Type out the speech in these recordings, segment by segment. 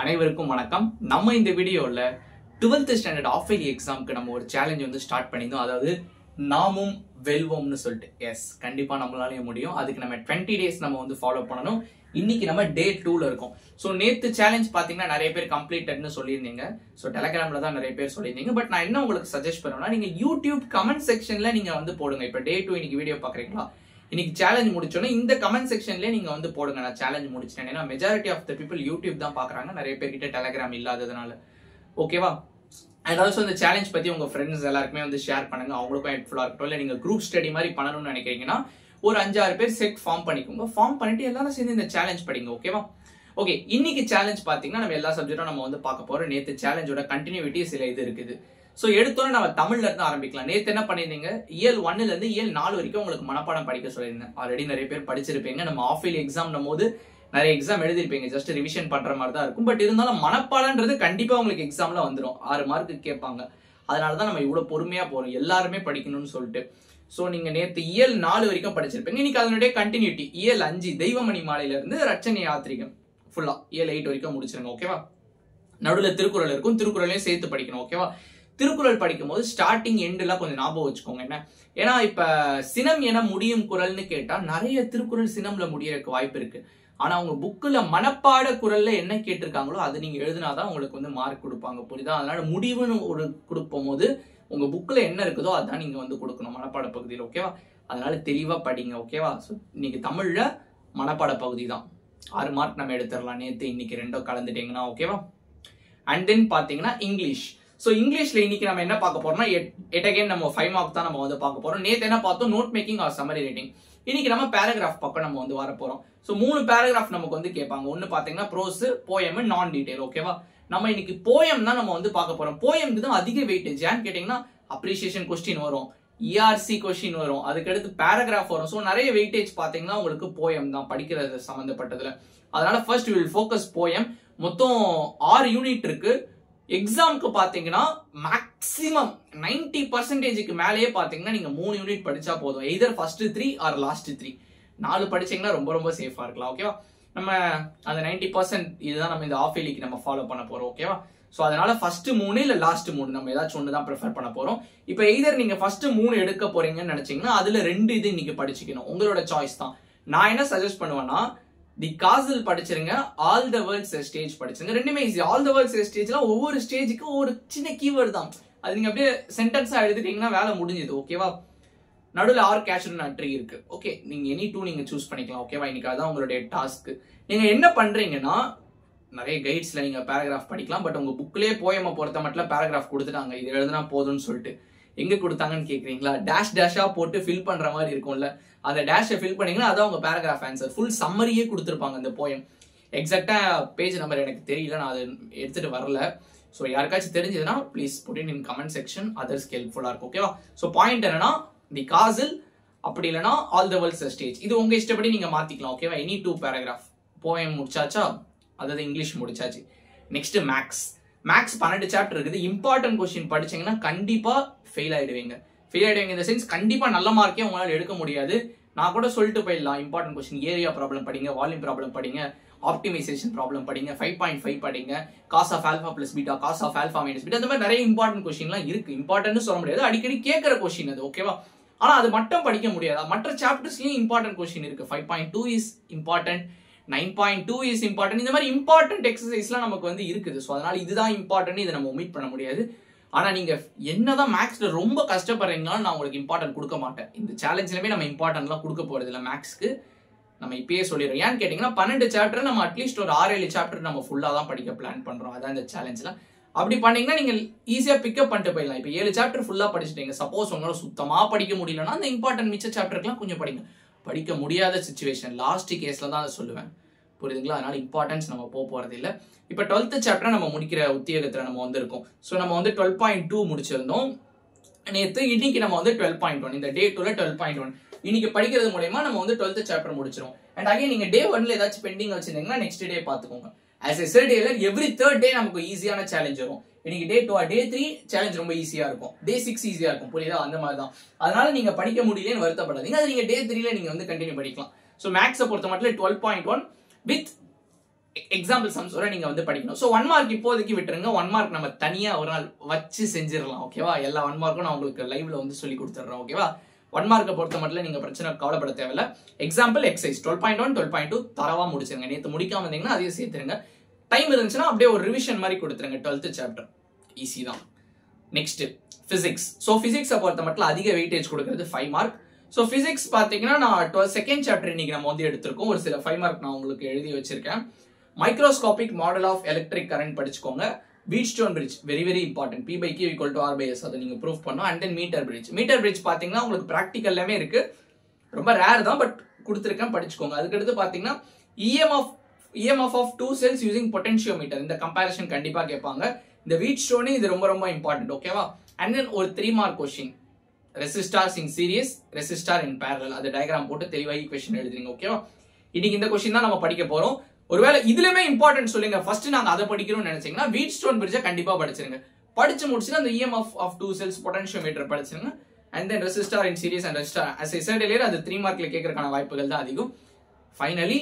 அனைவருக்கும் வணக்கம். நம்ம இந்த வீடியோவில் டுவெல்த் ஸ்டாண்டர்ட் ஆஃப் இயர்லி எக்ஸாம்க்கு நம்ம ஒரு சேலஞ்ச் வந்து ஸ்டார்ட் பண்ணியிருந்தோம். அதாவது நாமும் வெல்வோம்னு சொல்லிட்டு. எஸ் கண்டிப்பாக நம்மளாலேயும் முடியும். அதுக்கு நம்ம டுவெண்ட்டி டேஸ் நம்ம வந்து ஃபாலோ பண்ணணும். இன்னைக்கு நம்ம டே டூவில் இருக்கோம். ஸோ நேற்று சேலஞ்ச் பார்த்தீங்கன்னா நிறைய பேர் கம்ப்ளீட்டட்னு சொல்லியிருந்தீங்க. ஸோ டெலகிராமில் தான் நிறைய பேர் சொல்லியிருந்தீங்க. பட் நான் என்ன உங்களுக்கு சஜஸ்ட் பண்ணுவேன்னா நீங்கள் யூடியூப் கமெண்ட் செக்ஷனில் நீங்கள் வந்து போடுங்க. இப்போ டே டூ இன்னைக்கு வீடியோ பார்க்குறீங்களா? இன்னைக்கு சேலஞ்ச் முடிச்சோன்னா இந்த கமெண்ட் செக்ஷன்லேயே நீங்க வந்து போடுங்க. நான் சேலஞ்ச் முடிச்சிட்டேன். ஏன்னா majority of the people YouTube தான் பாக்குறாங்க நிறைய பேர்கிட்ட டெலகிராம் இல்லாததுனால. ஓகேவா அண்ட் ஆல்சோ இந்த சேலஞ்ச் பத்தி உங்க ஃப்ரெண்ட்ஸ் எல்லாருக்குமே வந்து ஷேர் பண்ணுங்க. அவங்களுக்கும் ஹெல்ப்ஃபுல்லா இருக்கட்டும். இல்ல நீங்க குரூப் ஸ்டடி மாதிரி பண்ணணும்னு நினைக்கிறீங்கன்னா ஒரு அஞ்சாறு பேர் செட் ஃபார்ம் பண்ணிக்கோங்க. ஃபார்ம் பண்ணிட்டு எல்லாரும் சேர்ந்து இந்த சேலஞ்ச் படிங்க. ஓகேவா ஓகே இன்னைக்கு சேலஞ்ச் பாத்தீங்கன்னா நம்ம எல்லா சப்ஜெக்டும் நம்ம வந்து பார்க்க போறோம். நேத்து சேலஞ்சோட கண்டினியூட்டி சில இது இருக்குது. ஸோ எடுத்தோன்னு நம்ம தமிழ்ல இருந்து ஆரம்பிக்கலாம். நேற்று என்ன பண்ணியிருந்தீங்க? இயல் ஒன்னுல இருந்து இயல் நாலு வரைக்கும் உங்களுக்கு மனப்பாடம் படிக்க சொல்லியிருந்தேன். ஆல்ரெடி நிறைய பேர் படிச்சிருப்பீங்க. நம்ம ஆஃப் எக்ஸாம்னும் போது நிறைய எக்ஸாம் எழுதிருப்பீங்க ஜஸ்ட் ரிவிஷன் பண்ற மாதிரி தான் இருக்கும். பட் இருந்தாலும் மனப்பாடம்ன்றது கண்டிப்பா உங்களுக்கு எக்ஸாம்ல வந்துடும் ஆறு மார்க்கு கேட்பாங்க. அதனால தான் நம்ம இவ்வளோ பொறுமையா போறோம். எல்லாருமே படிக்கணும்னு சொல்லிட்டு. ஸோ நீங்க நேற்று இயல் நாலு வரைக்கும் படிச்சிருப்பீங்க. இன்னைக்கு அதனுடைய கண்டினியூட்டி இயல் அஞ்சு தெய்வமணி மாலையிலேருந்து ரச்சனை யாத்திரிகம். ஃபுல்லா இயல் எயிட் வரைக்கும் முடிச்சிருங்க. ஓகேவா நடுவில் திருக்குறள் இருக்கும். திருக்குறளையும் சேர்த்து படிக்கணும். ஓகேவா திருக்குறள் படிக்கும் போது ஸ்டார்டிங் எண்டுலாம் கொஞ்சம் ஞாபகம் வச்சுக்கோங்க. என்ன? ஏன்னா இப்போ சினம் என முடியும் குரல்னு கேட்டால் நிறைய திருக்குறள் சினம்ல முடியறதுக்கு வாய்ப்பு இருக்கு. ஆனால் அவங்க புக்கில் மனப்பாட குரல்ல என்ன கேட்டிருக்காங்களோ அது நீங்கள் எழுதினாதான் உங்களுக்கு வந்து மார்க் கொடுப்பாங்க. புரியுதா? அதனால முடிவுன்னு ஒரு கொடுக்கும் போது உங்க புக்கில் என்ன இருக்குதோ அதான் நீங்கள் வந்து கொடுக்கணும் மனப்பாட பகுதியில் ஓகேவா அதனால தெளிவாக படிங்க ஓகேவா ஸோ இன்னைக்கு தமிழில் மனப்பாட பகுதி தான். ஆறு மார்க் நம்ம எடுத்துடலாம். நேற்று இன்னைக்கு ரெண்டோ கலந்துட்டீங்கன்னா ஓகேவா அண்ட் தென் பார்த்தீங்கன்னா இங்கிலீஷ் ஸோ இங்கிலீஷில் இன்னைக்கு நம்ம என்ன பார்க்க போறோம்னா எட் அகைன் நம்ம ஃபைவ் மார்க் தான் நம்ம வந்து பார்க்க போறோம். நேற்று என்ன பார்த்தோம்? Note making or summary writing இன்னைக்கு நம்ம பேராகிராஃப் பக்கம் நம்ம வந்து வர போறோம். ஸோ மூணு பேராகிராஃப் நமக்கு வந்து கேட்பாங்க. ஒன்று பார்த்தீங்கன்னா ப்ரோஸ் போயம் நான் டீடைல் ஓகேவா நம்ம இன்னைக்கு போயம் தான் நம்ம வந்து பார்க்க போறோம். போயம்க்கு தான் அதிக வெயிட்டேஜ் ஏன்னு கேட்டீங்கன்னா அப்ரிசியேஷன் கொஸ்டின் வரும். இஆர்சி கொஸ்டின் வரும். அதுக்கடுத்து பேராகிராஃப் வரும். ஸோ நிறைய வெயிட்டேஜ் பார்த்தீங்கன்னா உங்களுக்கு போயம் தான். படிக்கிறது சம்மந்தப்பட்டதில் அதனால ஃபர்ஸ்ட் வில் ஃபோக்கஸ் போயம் மொத்தம் ஆறு யூனிட் இருக்கு. எக்ஸாம்க்கு பாத்தீங்கன்னா மேக்ஸிமம் நைன்டி பர்சன்டேஜுக்கு மேலேயே பாத்தீங்கன்னா நீங்க மூணு யூனிட் படிச்சா போதும். Either first three or last three நாலு படிச்சீங்கன்னா ரொம்ப ரொம்ப சேஃபா இருக்கலாம் ஓகேவா நம்ம அந்த நைன்டி பர்சன்ட் இதுதான் நம்ம இந்த ஆஃப் இயர்லிக்கு நம்ம ஃபாலோ பண்ண போறோம் ஓகேவா ஸோ அதனால ஃபர்ஸ்ட் மூணு இல்ல லாஸ்ட் மூணு நம்ம ஏதாச்சும் ஒன்று தான் ப்ரிஃபர் பண்ண போறோம். இப்போ எய்தர் நீங்க ஃபர்ஸ்ட் மூணு எடுக்க போறீங்கன்னு நினைச்சீங்கன்னா அதுல ரெண்டு இது இன்னைக்கு படிச்சுக்கணும். உங்களோட சாய்ஸ் தான். நான் என்ன சஜஸ்ட் பண்ணுவேன்னா தி காசல் படிச்சிருங்க ஆல் த வேர்ல்ட்ஸ் ஸ்டேஜ் படிச்சிருங்க. ரெண்டுமே ஈஸி ஆல் த வேர்ல்ட்ஸ் ஸ்டேஜ்லாம் ஒவ்வொரு ஸ்டேஜுக்கு ஒரு சின்ன கீவேர்டு தான். அது நீங்க அப்படியே சென்டென்ஸா எழுதிட்டீங்கன்னா வேலை முடிஞ்சது ஓகேவா நடுவில் ஆர் கேஷ் நட்ரி இருக்கு. ஓகே நீங்க எனி டூ நீங்க சூஸ் பண்ணிக்கலாம் ஓகேவா இன்னைக்கு அதான் உங்களுடைய டாஸ்க் நீங்க என்ன பண்றீங்கன்னா நிறைய கைட்ஸ்ல நீங்க பேராகிராஃப் படிக்கலாம் பட் உங்க புக்லேயே போயம பொறுத்த மட்டும் பேராகிராஃப் கொடுத்துட்டாங்க. இது எழுதுனா போதும்னு சொல்லிட்டு. எங்க கொடுத்தாங்கன்னு கேக்குறீங்களா? டேஷ் டேஷா போட்டு ஃபில் பண்ற மாதிரி இருக்கும்ல. அந்த டேஷை ஃபில் பண்ணீங்கன்னா அதான் உங்க பேராகிராஃப் ஆன்சர் ஃபுல் சம்மரியே கொடுத்துருப்பாங்க அந்த போயம் எக்ஸாக்டா பேஜ் நம்பர் எனக்கு தெரியல நான் அதை எடுத்துட்டு வரல. ஸோ யாருக்காச்சும் தெரிஞ்சதுன்னா please put in comment section அதர்ஸ்க்கு ஹெல்ப்ஃபுல்லாக இருக்கும் ஓகேவா ஸோ பாயிண்ட் என்னன்னா தி காசில் அப்படி இல்லைனா ஆல் த வேர்ல்ட்ஸ் ஸ்டேஜ் இது உங்க இஷ்டப்படி நீங்க மாத்திக்கலாம் ஓகேவா எனி டூ பேராகிராஃப் போயம் முடிச்சாச்சா அதாவது இங்கிலீஷ் முடிச்சாச்சு. நெக்ஸ்ட் மேக்ஸ் மேக்ஸ் பன்னெண்டு சாப்டர் இருக்குது. இம்பார்ட்டன்ட் கொஸ்டின் படிச்சீங்கன்னா கண்டிப்பா ஃபெயில் ஆயிடுவீங்க. ஃபெயில் ஆயிடுவீங்க இந்த சென்ஸ் கண்டிப்பா நல்ல மார்க்கே உங்களால் எடுக்க முடியாது. நான் கூட சொல்லிட்டு போயிடலாம். இம்பார்ட்டன்ட் கொஸ்டின் ஏரியா ப்ராப்ளம் படிங்க வால்யூம் ப்ராப்ளம் படிங்க ஆப்டிமைசேஷன் ப்ராப்ளம் படிங்க ஃபைவ் பாயிண்ட் ஃபைவ் படிங்க cos of alpha plus beta cos of alpha minus beta அந்த மாதிரி நிறைய இம்பார்ட்டன்ட் கொஸ்டின்லாம் இருக்கு. இம்பார்ட்டன்ட் சொல்ல முடியாது. அடிக்கடி கேட்குற கொஸ்டின் அது ஓகேவா ஆனால் அது மட்டும் படிக்க முடியாது. மற்ற சாப்டர்ஸ்லயும் இம்பார்ட்டன்ட் கொஸ்டின் இருக்கு. Five point two is important nine point two is important இந்த மாதிரி இம்பார்ட்டன்ட் எக்ஸசைஸ்லாம் நமக்கு வந்து இருக்குது. ஸோ அதனால் இதுதான் இம்பார்ட்டன்ட் இதை நம்ம ஒமிட் பண்ண முடியாது. ஆனால் நீங்கள் என்ன என்னதான் மேக்ஸில் ரொம்ப கஷ்டப்படுறீங்களாலும் நான் உங்களுக்கு இம்பார்ட்டன்ட் கொடுக்க மாட்டேன். இந்த சேலஞ்சிலுமே நம்ம இம்பார்ட்டன்ட்லாம் கொடுக்க போகிறது இல்லை மேக்ஸ்க்கு நம்ம இப்பயே சொல்லிடுறோம். ஏன்னு கேட்டிங்கன்னா பன்னெண்டு சாப்டர் நம்ம அட்லீஸ்ட் ஒரு ஆறு ஏழு சாப்டர் நம்ம ஃபுல்லாக தான் படிக்க பிளான் பண்ணுறோம் அதான் இந்த சேலஞ்சில் அப்படி பண்ணீங்கன்னா நீங்கள் ஈஸியாக பிக்கப் பண்ணிட்டு போயிடலாம். இப்போ ஏழு சாப்டர் ஃபுல்லாக படிச்சுட்டீங்க. சப்போஸ் உங்களால் சுத்தமாக படிக்க முடியலன்னா அந்த இம்பார்ட்டன்ட் மிச்ச சாப்டருக்குலாம் கொஞ்சம் படிங்க. படிக்க முடியாத சுச்சுவேஷன் லாஸ்ட் கேஸில் தான் அதை சொல்லுவேன். புரியுதுங்களா? அதனால இம்பார்ட்டன்ஸ் நம்ம போக போகிறது இல்லை. இப்போ டுவெல்த்து சாப்டர் நம்ம முடிக்கிற உத்தியோகத்தில் நம்ம வந்திருக்கோம். ஸோ நம்ம வந்து டுவெல் பாயிண்ட் டூ முடிச்சிருந்தோம். நேற்று இன்னைக்கு நம்ம வந்து டுவெல் பாயிண்ட் ஒன் இந்த டே டூல டுவெல் பாயிண்ட் ஒன் இன்னைக்கு படிக்கிறது மூலயமா நம்ம வந்து டுவெல்த் சாப்டர் முடிச்சிரும் அண்ட் அகைன் நீங்க டே ஒன்ல ஏதாச்சும் பெண்டிங் வச்சிருந்தீங்கன்னா நெக்ஸ்ட் டே பார்த்துக்கோங்க. As a set every third day நமக்கு ஈஸியான சேலஞ்ச் வரும். இன்னைக்கு day two day three challenge ரொம்ப ஈஸியா இருக்கும். டே சிக்ஸ் ஈஸியா இருக்கும். புரியுதா? அந்த மாதிரி தான் அதனால நீங்க படிக்க முடியலன்னு வருத்தப்படாதீங்க. அது நீங்க டே த்ரீல நீங்க வந்து கண்டினியூ படிக்கலாம். ஸோ மேக்ஸை பொறுத்த மட்டும் twelve point one with example சம்ஸோட நீங்க வந்து படிக்கணும். ஸோ ஒன் மார்க் இப்போதைக்கு விட்டுருங்க. ஒன் மார்க் நம்ம தனியா ஒரு நாள் வச்சு செஞ்சிடலாம். ஓகேவா எல்லா ஒன் மார்க்கும் நான் உங்களுக்கு லைவ்ல வந்து சொல்லி கொடுத்துட்றேன். ஓகேவா ஒன் மார்க்கை பொறுத்த மட்டும் நீங்க பிரச்சனை கவலைப்பட தேவையில்ல. Example exercise twelve point one twelve point two தரவா முடிச்சிருங்க. நேற்று முடிக்காம இருந்தீங்கன்னா அதையும் சேர்த்துருங்க. டைம் இருந்துச்சுன்னா அப்படியே ஒரு ரிவிஷன் மாதிரி கொடுத்துருங்க டுவெல்த் சாப்டர் ஈஸி தான். நெக்ஸ்ட் ஃபிசிக்ஸ் ஸோ ஃபிசிக்ஸை பொறுத்த மட்டும் அதிக வெயிட்டேஜ் கொடுக்கறது ஃபைவ் மார்க் ஸோ ஃபிசிக்ஸ் பார்த்தீங்கன்னா நான் டுவெல் செகண்ட் சாப்டர் இன்னைக்கு நம்ம வந்து எடுத்திருக்கோம். ஒரு சில ஃபைவ் மார்க் நான் உங்களுக்கு எழுதி வச்சிருக்கேன். Microscopic model of electric current படிச்சுக்கோங்க. Wheatstone bridge very very important P by Q equal to R by S அதை நீங்கள் ப்ரூவ் பண்ணோம் and then metre bridge metre bridge பார்த்தீங்கன்னா உங்களுக்கு ப்ராக்டிக்கல் எல்லாமே இருக்கு. ரொம்ப ரேர் தான் பட் கொடுத்துருக்கேன் படிச்சுக்கோங்க. அதுக்கடுத்து பார்த்தீங்கன்னா EMF EMF of two cells using potentiometer இந்த கம்பேரிஷன் கண்டிப்பாக கேட்பாங்க. இந்த வீட் ஸ்டோனே இது ரொம்ப ரொம்ப இம்பார்ட்டன்ட் ஓகேவா அண்ட் தென் ஒரு three mark question resistors in series resistor in parallel அது டயக்ராம் போட்டு தெளிவாகி கொஸ்டின் எழுதுறீங்க ஓகேவா இன்னைக்கு இந்த கொஸ்டின் தான் நம்ம படிக்க போறோம். ஒருவேளை இதுலயுமே இம்பார்ட்டன்ட் சொல்லுங்க. ஃபர்ஸ்ட் நாங்க அதை படிக்கணும்னு நினைச்சீங்கன்னா வீட் ஸ்டோன் பிரிட்ஜை கண்டிப்பா படிச்சிருங்க. படிச்சு முடிச்சுட்டு அந்த EMF of two cells potentiometer படிச்சிருங்க. And then resistor in series and resistor as I அது த்ரீ மார்க்ல கேட்கறதுக்கான வாய்ப்புகள் தான் அதிகம். Finally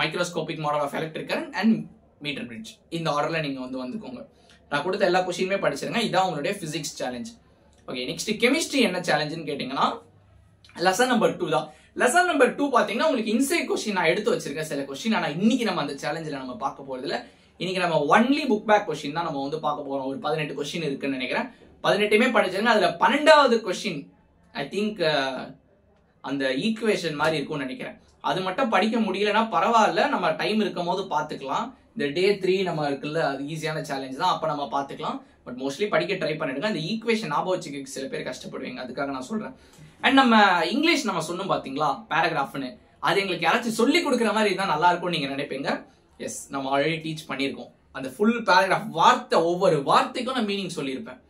microscopic model of electric current and metre bridge இந்த ஆர்டரில் நீங்கள் வந்து வந்துக்கோங்க. நான் கொடுத்த எல்லா கொஷினுமே படிச்சிருங்க. இதான் உங்களுடைய physics challenge okay next chemistry என்ன சேலஞ்சுன்னு கேட்டிங்கன்னா லெசன் நம்பர் டூ தான். லெசன் நம்பர் டூ பார்த்தீங்கன்னா உங்களுக்கு இன்சைட் கொஸ்டின் நான் எடுத்து வச்சிருக்கேன் சில கொஸ்டின் ஆனால் இன்னைக்கு நம்ம அந்த சேலஞ்சில் நம்ம பார்க்க போறதுல இன்னைக்கு நம்ம ஒன்லி புக் பேக் கொஸ்டின் தான் நம்ம வந்து பார்க்க போகிறோம் ஒரு பதினெட்டு கொஸ்டின் இருக்குன்னு நினைக்கிறேன். பதினெட்டுமே படிச்சிருங்க. அதில் பன்னெண்டாவது கொஸ்டின் ஐ திங்க் அந்த ஈக்குவேஷன் மாதிரி இருக்கும்னு நினைக்கிறேன். அது மட்டும் படிக்க முடியலன்னா பரவாயில்ல நம்ம டைம் இருக்கும் போது பார்த்துக்கலாம். இந்த டே த்ரீ நம்ம இருக்குல்ல அது ஈஸியான சேலஞ்ச் தான் அப்போ நம்ம பார்த்துக்கலாம். பட் மோஸ்ட்லி படிக்க ட்ரை பண்ணிடுங்க. அந்த ஈக்குவேஷன் ஞாபகம் வச்சுக்க சில பேர் கஷ்டப்படுவீங்க. அதுக்காக நான் சொல்கிறேன் அண்ட் நம்ம இங்கிலீஷ் நம்ம சொன்னோம் பார்த்தீங்களா பேராகிராஃப்னு அது எங்களுக்கு யாராச்சும் சொல்லி கொடுக்குற மாதிரி இருந்தால் நல்லா இருக்கும்னு நீங்க நினைப்பீங்க? எஸ் நம்ம ஆல்ரெடி டீச் பண்ணியிருக்கோம். அந்த ஃபுல் பேராகிராஃப் வார்த்தை ஒவ்வொரு வார்த்தைக்கும் நான் மீனிங் சொல்லியிருப்பேன்.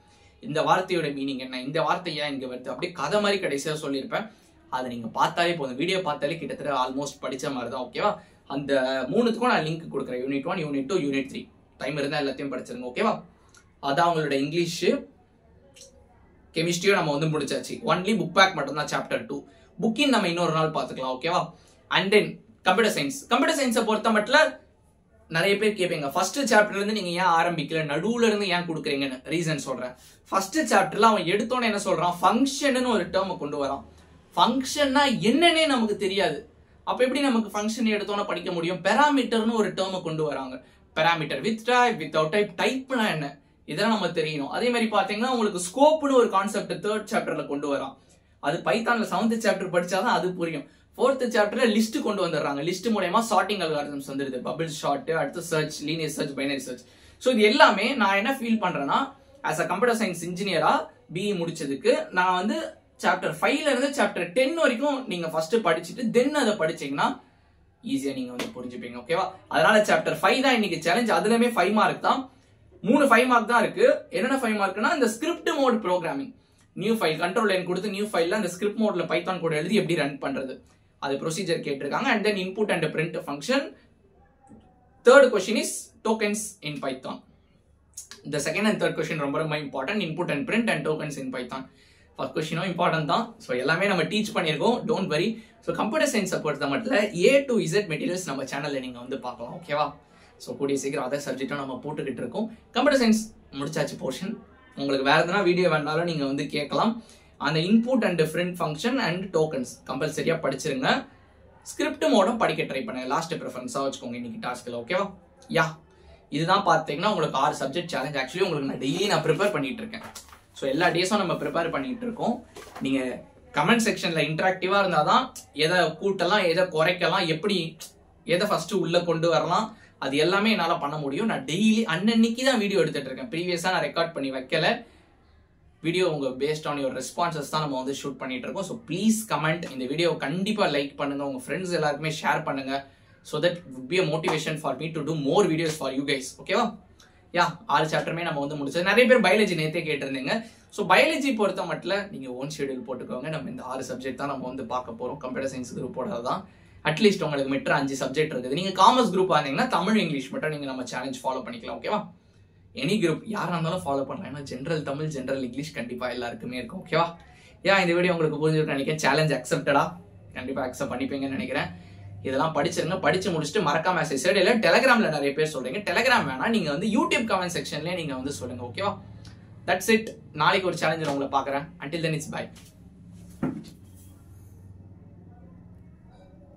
இந்த வார்த்தையோட மீனிங் என்ன? இந்த வார்த்தை ஏன் இங்கே வருது? அப்படியே கதை மாதிரி கடைசியாக சொல்லியிருப்பேன். அதை நீங்கள் பார்த்தாலே போதும். வீடியோ பார்த்தாலே கிட்டத்தட்ட ஆல்மோஸ்ட் படித்த மாதிரி தான் ஓகேவா அந்த மூணுத்துக்கும் நான் லிங்க் கொடுக்குறேன். Unit one unit two unit three time இருந்தால் எல்லாத்தையும் படிச்சிருங்க ஓகேவா அதான் அவங்களோட இங்கிலீஷு கெமிஸ்ட்ரியும் நம்ம வந்து முடிச்சாச்சு. ஒன்லி புக் பேக் மட்டும்தான் சாப்டர் டூ புக்கின் நம்ம இன்னொரு நாள் பார்த்துக்கலாம் ஓகேவா and then computer science computer சயின்ஸை பொறுத்த மட்டும் நிறைய பேர் கேட்பீங்க ஃபர்ஸ்ட் சாப்டர்லேருந்து நீங்கள் ஏன் ஆரம்பிக்கல? நடுவில் இருந்து ஏன் கொடுக்குறீங்கன்னு ரீசன் சொல்கிறேன் ஃபர்ஸ்ட் சாப்டரில் அவன் எடுத்தோன்னு என்ன சொல்கிறான் ஃபங்க்ஷனுன்னு ஒரு டேர்மை கொண்டு வரான். ஃபங்க்ஷன்னா என்னன்னே நமக்கு தெரியாது. அப்போ எப்படி நமக்கு ஃபங்க்ஷன் எடுத்தோன்னே படிக்க முடியும்? பெராமீட்டர்னு ஒரு டேர்மை கொண்டு வராங்க. Parameter with type without type டைப்னா என்ன? இதெல்லாம் நம்ம தெரியணும். அதே மாதிரி பார்த்தீங்கன்னா உங்களுக்கு ஸ்கோப்னு ஒரு கான்செப்ட் தேர்ட் சாப்டர்ல கொண்டு வரான். அது பைத்தான்ல செவன்த் சாப்டர் படித்தாதான் அது புரியும். ஃபோர்த் சாப்டர்ல லிஸ்ட் கொண்டு வந்துடுறாங்க. லிஸ்ட் மூலயமா ஷார்டிங் அல்காரிதம்ஸ் வந்துருது பபிள் ஷார்ட் அடுத்து search linear search binary search so இது எல்லாமே நான் என்ன ஃபீல் பண்றேன்னா ஆஸ் அ கம்ப்யூட்டர் சயின்ஸ் இன்ஜினியரா பிஇ முடிச்சதுக்கு நான் வந்து சாப்டர் ஃபைவ்ல இருந்து சாப்டர் டென் வரைக்கும் நீங்க ஃபர்ஸ்ட் படிச்சுட்டு தென் அதை படிச்சீங்கன்னா ஈஸியா நீங்க வந்து புரிஞ்சுப்பீங்க ஓகேவா அதனால சாப்டர் ஃபைவ் தான் இன்னைக்கு சேலஞ்ச் அதுலயுமே ஃபைவ் மார்க் தான். மூணு ஃபைவ் மார்க் தான் இருக்கு. என்னென்ன ஃபைவ் மார்க்னா இந்த script mode programming new file control line கொடுத்து நியூ ஃபைல்ல அந்த ஸ்கிரிப்ட் மோட்ல பைத்தான் கூட எழுதி எப்படி ரன் பண்றது. அது ப்ரொசீஜர் கேட்டிருக்காங்க. And then input and print function third question is tokens in Python இந்த செகண்ட் அண்ட் தேர்ட் கொஸ்டின் ரொம்ப ரொம்ப important input and print and tokens in Python first கொஸ்டினும் important தான். ஸோ எல்லாமே நம்ம டீச் பண்ணியிருக்கோம். டோன்ட் வரி ஸோ கம்ப்யூட்டர் சயின்ஸை பொறுத்த மட்டும் ஏ டு இசட் மெட்டீரியல்ஸ் நம்ம சேனலில் நீங்கள் வந்து பார்க்கலாம். ஓகேவா ஸோ கூடிய சீக்கிரம் அதர் சப்ஜெக்டும் நம்ம போட்டுக்கிட்டு இருக்கோம். கம்ப்யூட்டர் சயின்ஸ் முடிச்சாச்சு போர்ஷன் உங்களுக்கு வேறு எதனா வீடியோ வேணாலும் நீங்கள் வந்து கேட்கலாம். அந்த input and different function and tokens கம்பல்சரியாக படிச்சிருங்க. ஸ்கிரிப்ட் மோடும் படிக்க ட்ரை பண்ணுங்க. லாஸ்ட் ப்ரிஃபரன்ஸாக வச்சுக்கோங்க இன்னைக்கு டாஸ்க்கில் ஓகேவா யா இதுதான் பார்த்தீங்கன்னா உங்களுக்கு ஆறு சப்ஜெக்ட் சேலஞ்ச் ஆக்சுவலி உங்களுக்கு நான் டெய்லி நான் ப்ரிப்பேர் பண்ணிட்டு இருக்கேன். ஸோ எல்லா டேஸும் நம்ம ப்ரிப்பேர் பண்ணிட்டு இருக்கோம். நீங்க கமெண்ட் செக்ஷன்ல இருந்தால் தான் எதை கூட்டலாம் எதை குறைக்கலாம் எப்படி எதை ஃபர்ஸ்ட் உள்ள கொண்டு வரலாம் அது எல்லாமே என்னால் பண்ண முடியும். நான் டெய்லி அன்னன்னைக்கு தான் வீடியோ எடுத்துட்டு இருக்கேன். ப்ரீவியஸாக நான் ரெக்கார்ட் பண்ணி வைக்கல. வீடியோ உங்க பேஸ்ட் ஆன் யுவர் ரெஸ்பான்சஸ் தான் நம்ம வந்து ஷூட் பண்ணிட்டு இருக்கோம். ஸோ ப்ளீஸ் கமெண்ட் இந்த வீடியோ கண்டிப்பாக லைக் பண்ணுங்க. உங்க ஃப்ரெண்ட்ஸ் எல்லாருக்குமே ஷேர் பண்ணுங்க. So that would be a motivation for me to do more videos for you guys ஓகேவா யா ஆறு சாப்டருமே நம்ம வந்து முடிச்சது. நிறைய பேர் பயாலஜி நேத்தே கேட்டிருந்தீங்க. ஸோ பயாலஜி பொறுத்த மட்டும் நீங்க ஓன் ஷெடியூல் போட்டுக்கோங்க. நம்ம இந்த ஆறு சப்ஜெக்ட் தான் நம்ம வந்து பார்க்க போறோம். கம்ப்யூட்டர் சயின்ஸ் குரூப்போட தான் அட்லீஸ்ட் உங்களுக்கு மெட்ரு அஞ்சு சப்ஜெக்ட் இருக்குது. நீங்க காமர்ஸ் குரூப் ஆனீங்கன்னா தமிழ் இங்கிலீஷ் மட்டும் நீங்க நம்ம சேலஞ்ச் ஃபாலோ பண்ணிக்கலாம் ஓகேவா எனி குரூப் யாராக இருந்தாலும் ஃபாலோ பண்ணலாம். ஏன்னா ஜென்ரல் தமிழ் ஜென்ரல் இங்கிலீஷ் கண்டிப்பாக எல்லாருக்குமே இருக்கும் ஓகேவா ஏன் இந்த வீடியோ உங்களுக்கு புரிஞ்சிருக்கு நினைக்கிறேன். சேலஞ்ச் அக்செப்டடா கண்டிப்பாக அக்செப்ட் பண்ணிப்பீங்கன்னு நினைக்கிறேன். இதெல்லாம் படிச்சிருங்க. படிச்சு முடிச்சுட்டு மறக்காம மெசேஜ் இல்லை டெலகிராம்ல நிறைய பேர் சொல்றீங்க. டெலகிராம் வேணா நீங்க வந்து யூடியூப் கமெண்ட் செக்ஷன்லேயே நீங்க வந்து சொல்லுங்க ஓகேவா தட்ஸ் இட் நாளைக்கு ஒரு சேலஞ்சர் உங்களை பார்க்குறேன். Until then it's by